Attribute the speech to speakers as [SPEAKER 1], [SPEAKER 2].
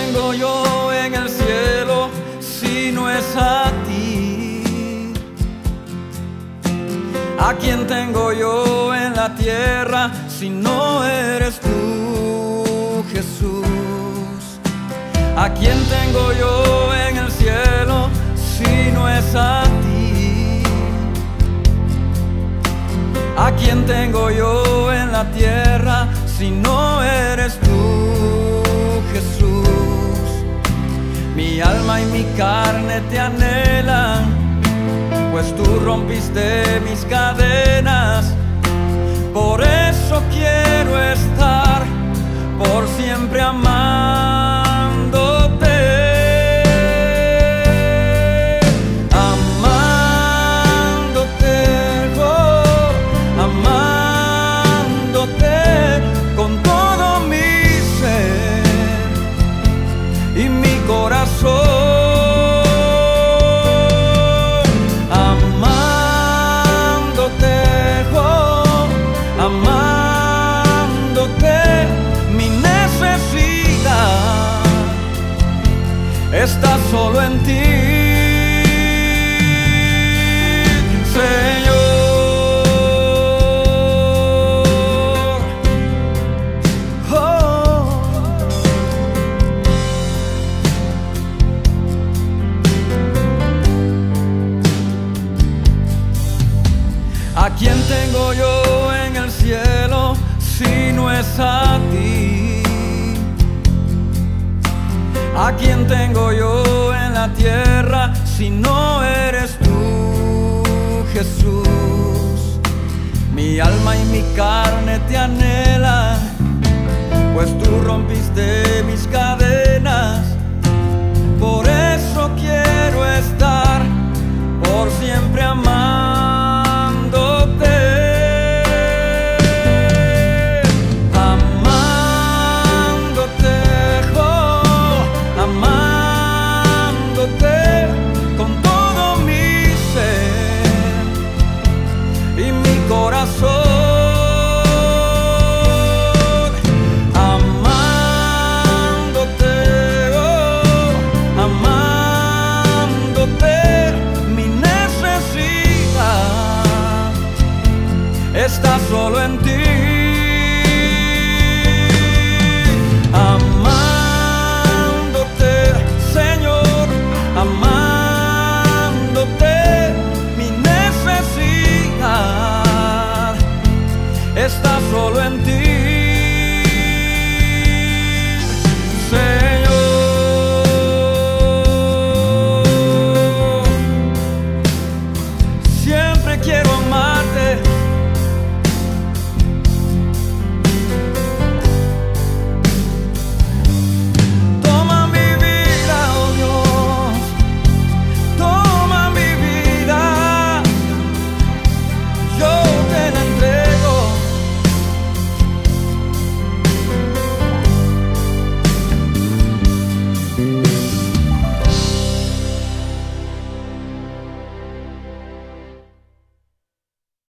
[SPEAKER 1] tengo yo en el cielo si no es a ti? ¿A quién tengo yo en la tierra si no eres tú, Jesús? ¿A quién tengo yo en el cielo si no es a ti? ¿A quién tengo yo en la tierra si no Mi alma y mi carne te anhelan, pues tú rompiste mis cadenas. Por eso quiero estar está solo en ti. Señor, oh. ¿A quién tengo yo en el cielo si no es a ti? ¿A quién tengo yo en la tierra si no eres tú, Jesús? Mi alma y mi carne te anhelan, pues tú rompiste mis cadenas. Por eso quiero corazón. Amándote, oh, amándote, mi necesidad está solo en ti.